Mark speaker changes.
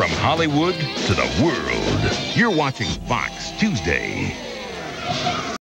Speaker 1: From Hollywood to the world, you're watching Fox Tuesday.